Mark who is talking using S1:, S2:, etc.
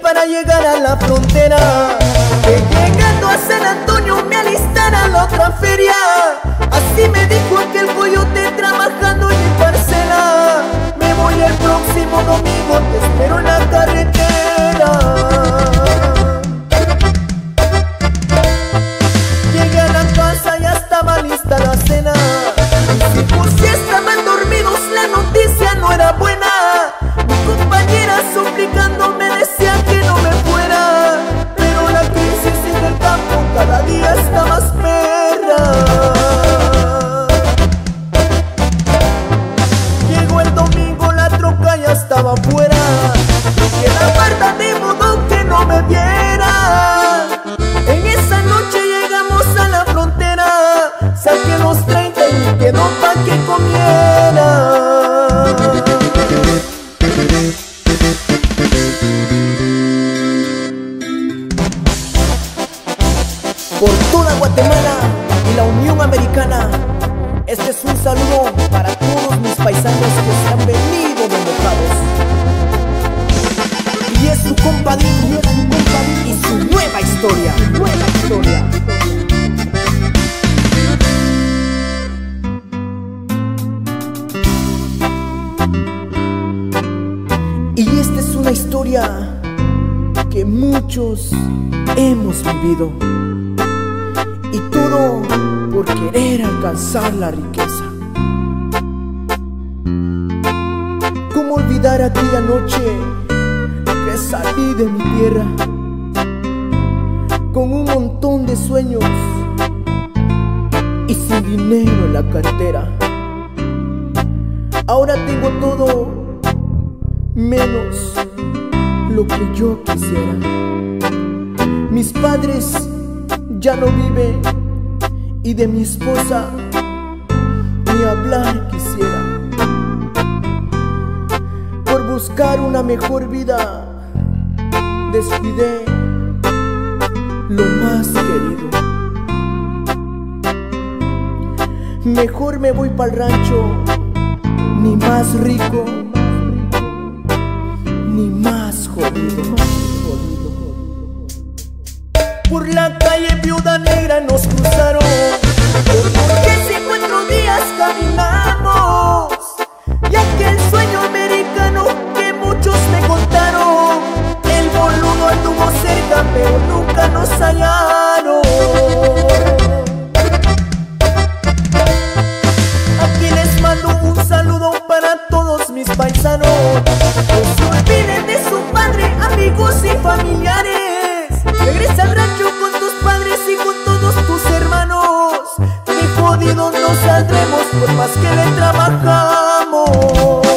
S1: para llegar a la frontera. Que llegando a San Antonio me alistara la otra feria. Así me dijo aquel coyote trabajando en mi parcela. Me voy el próximo domingo, te espero en la carretera. Llegué a la casa, ya estaba lista la cena. Y si por si estaban dormidos, la noticia no era buena. Mi compañera suplicando Americana, este es un saludo para todos mis paisanos que se han venido de mojados. Y es su compadre, y su nueva historia. Nueva historia. Y esta es una historia que muchos hemos vivido. Y todo por querer alcanzar la riqueza. ¿Cómo olvidar aquella noche que salí de mi tierra con un montón de sueños y sin dinero en la cartera? Ahora tengo todo menos lo que yo quisiera. Mis padres ya no viven y de mi esposa ni hablar quisiera. Por buscar una mejor vida, descuidé lo más querido. Mejor me voy para el rancho, ni más rico, ni más jodido. Por la calle Viuda Negra nos paisanos No se olviden de su padre, amigos y familiares. Regresa al rancho con tus padres y con todos tus hermanos. Ni jodidos no saldremos por más que le trabajamos